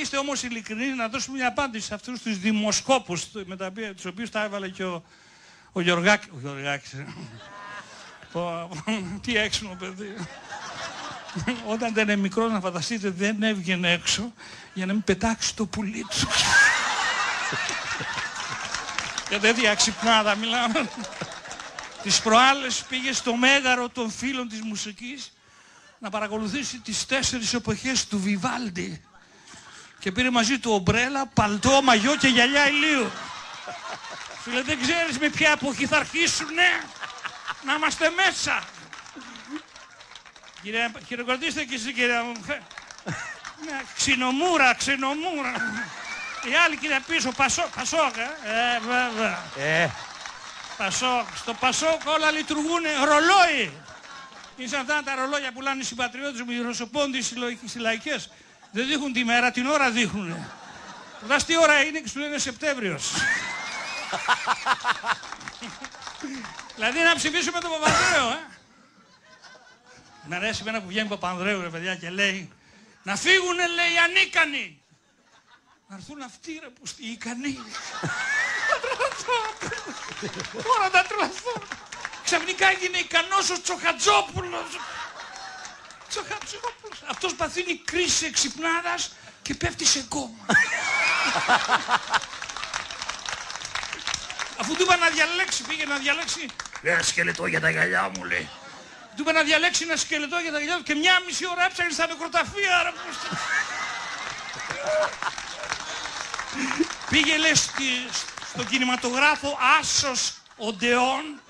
Είστε όμως ειλικρινείς να δώσουμε μια απάντηση σε αυτούς τους δημοσκόπους με τα οποία, τους οποίους τα έβαλε και ο, ο Γιωργάκης. Ο Γιωργάκης. ε. Ο- τι έξυπνο παιδί. Όταν ήταν μικρός να φανταστείτε δεν έβγαινε έξω για να μην πετάξει το πουλί του. Για τέτοια ξυπνάδα μιλάμε. Τις προάλλες πήγε στο μέγαρο των φίλων της μουσικής να παρακολουθήσει τις τέσσερις εποχές του Βιβάλντι και πήρε μαζί του ομπρέλα, παλτό, μαγιό και γυαλιά ηλίου. Φίλε δεν ξέρεις με ποια εποχή θα αρχίσουνε να είμαστε μέσα. Κύριε, χειροκροτήστε και εσείς κύριε μου. Ναι, ξινομούρα, ξινομούρα. Η άλλη κύριε πίσω, Πασό, Πασόκ, ε, ε, βέβαια. Ε, Πασόκ. Στο Πασόκ όλα λειτουργούν ρολόι. Είναι σαν αυτά τα ρολόγια που λάνε οι συμπατριώτες μου, οι ρωσοπόντοι, οι συλλογικοί- συλλαϊκές. Δεν δείχνουν τη μέρα, την ώρα δείχνουν. Ρωτάς τι ώρα είναι και σου λένε Σεπτέμβριος. δηλαδή να ψηφίσουμε τον Παπανδρέο, ε. Μ' αρέσει εμένα που βγαίνει ο Παπανδρέου, ρε παιδιά, και λέει να φύγουνε, λέει, οι ανίκανοι. Να έρθουν αυτοί, ρε, που οι ικανοί. Θα τρελαθώ. Τώρα θα τρελαθώ. Ξαφνικά έγινε ικανός ο Τσοχατζόπουλος. Τσοχατζόπουλος. Αυτός παθαίνει κρίση εξυπνάδας και πέφτει σε κόμμα. Αφού του είπα να διαλέξει, πήγε να διαλέξει ένα σκελετό για τα γυαλιά μου, λέει. Του είπα να διαλέξει ένα σκελετό για τα γυαλιά του και μια μισή ώρα έψαχνε στα νεκροταφεία, ρε. που στο- Πήγε, λέει, στη- στον κινηματογράφο Άσος Οντεών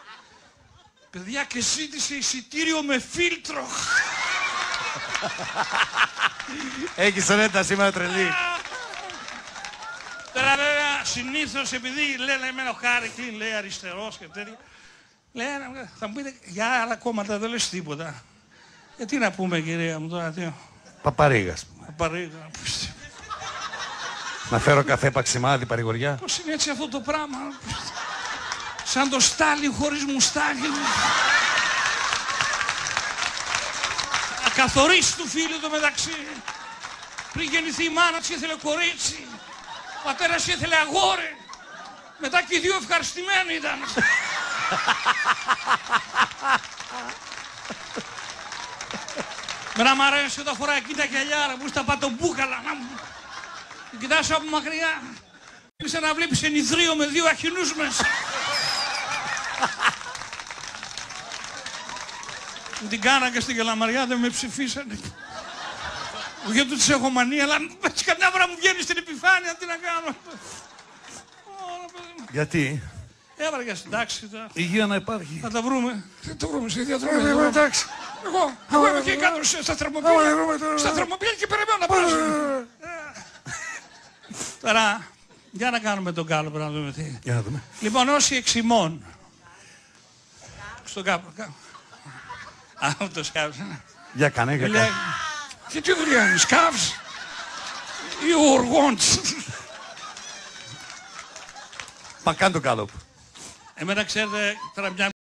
παιδιά και ζήτησε εισιτήριο με φίλτρο. Έχεις ρέντα σήμερα τρελή. Τώρα βέβαια συνήθως επειδή λένε εμένα ο Χάρη Κλίν λέει αριστερός και τέτοια. Λένε, θα μου πείτε για άλλα κόμματα δεν λες τίποτα. Ε, τι να πούμε κυρία μου τώρα, τι, Παπαρίγας. παρήγα. Να φέρω καφέ παξιμάδι παρηγοριά. Πώς είναι έτσι αυτό το πράγμα. Σαν το Στάλιν χωρίς μουστάκι. Ακαθορίστου φίλου το μεταξύ. Πριν γεννηθεί η μάνα της ήθελε κορίτσι. Ο πατέρας ήθελε αγόρι. Μετά και οι δύο ευχαριστημένοι ήταν. Μένα μ' αρέσει όταν φοράει εκεί τα γυαλιά, ρε, που στα πατομπούκαλα. Να μου... Την κοιτάς από μακριά. Είναι σαν να βλέπεις ενιδρίο με δύο αχινούς μέσα. Μου την κάνα και στην Καλαμαριά δεν με ψηφίσανε. Γιατί τους έχω μανία, αλλά έτσι καμιά φορά μου βγαίνει στην επιφάνεια, τι να κάνω. Ω, παιδί μου. Γιατί; Έβαλα για συντάξει τώρα. Υγεία να υπάρχει. Θα τα βρούμε. Θα το βρούμε στη διαδρομή. Εγώ εντάξει. Εγώ, εγώ είμαι εκεί κάτω σε- στα θερμοπύλια. Στα θερμοπύλια και περιμένω να πάω. Τώρα, για να κάνουμε τον κάλοπο να δούμε τι. Για να δούμε. Λοιπόν, όσοι εξημών. Στον κάπου. Κάπου. Α, το σκάφος. Για κάνε, για Λέει, κάνε. και τι δουλειά είναι, σκάφος ή οργόντς. Μα κάνε το κάλοπ. Εμένα ξέρετε, τώρα μια